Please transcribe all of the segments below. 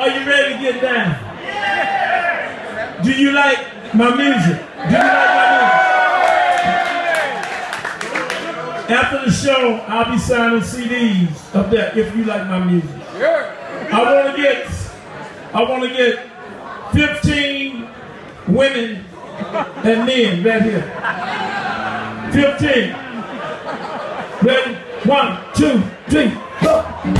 Are you ready to get down? Do you like my music? Do you like my music? After the show, I'll be signing CDs of that if you like my music. I want to get, I want to get 15 women and men right here. 15. Ready? One, two, three, go.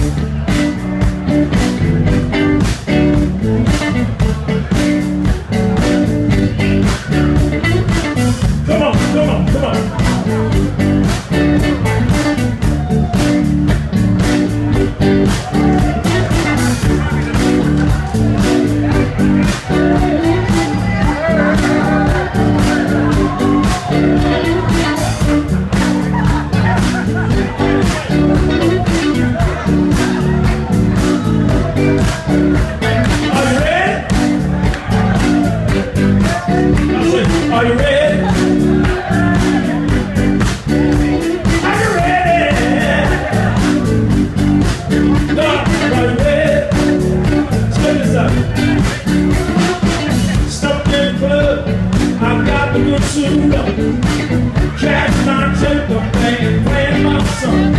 son.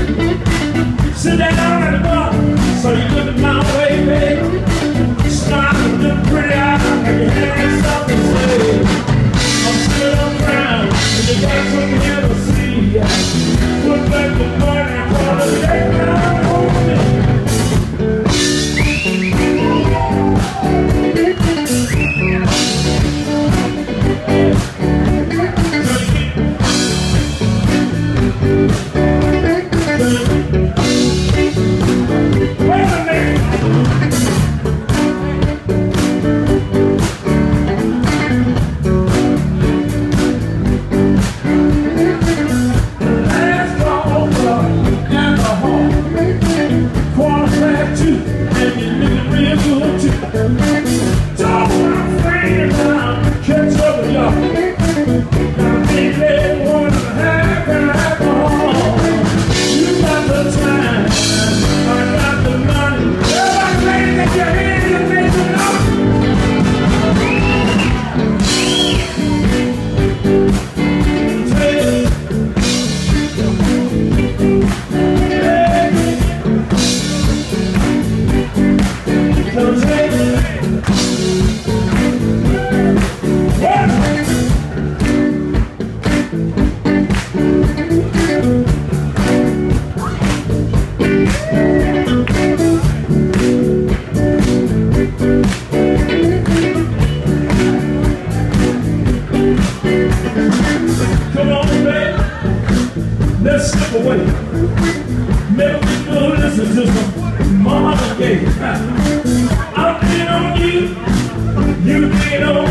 Sit down at the bar, so you look my way, baby. Smile with them pretty eyes, and your hand is up and say, I'm still on ground, and the guys here to see. Put back the party for the back now. Come on, baby, let's slip away. Maybe we will listen to some Marvin Gaye. I've been on you, You've been on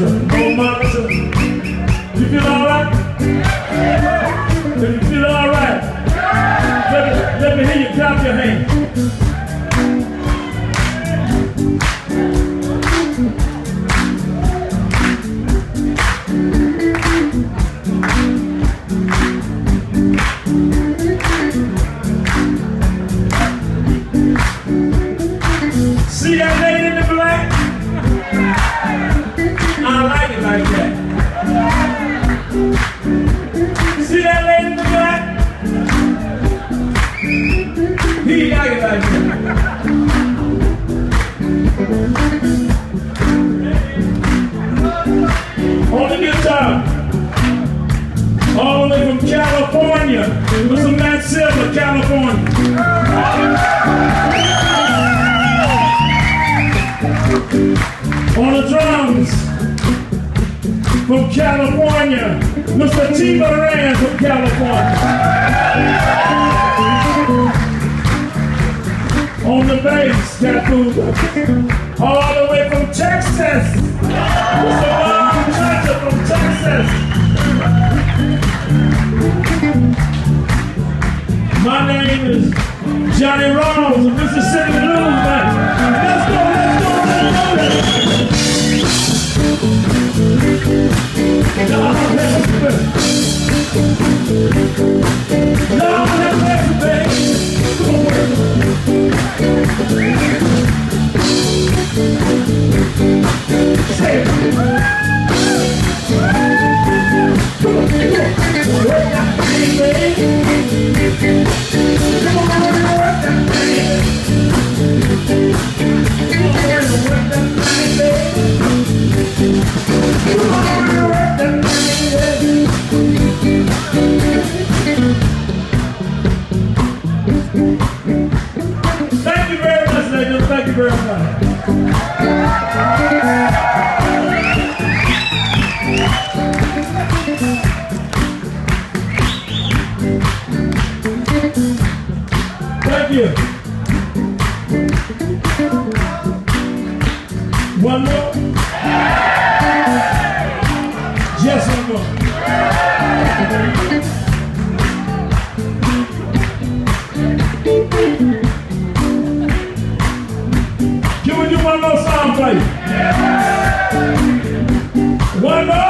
mantra, no mantra. You feel alright? Yeah. If you feel alright, let me, let me hear you clap your hands. See that lady in the black? He like that. On the guitar, all the way from California, Mr. Matt Silva, California. On the drums from California, Mr. T. Moran from California. On the bass, Tattoo, all the way from Texas, Mr. Bob Johnson from Texas. My name is Johnny Rawls Mississippi Blues, One more. Just one more. Can we do one more song, please? One more.